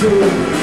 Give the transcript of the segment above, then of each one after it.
going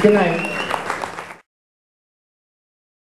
Good night.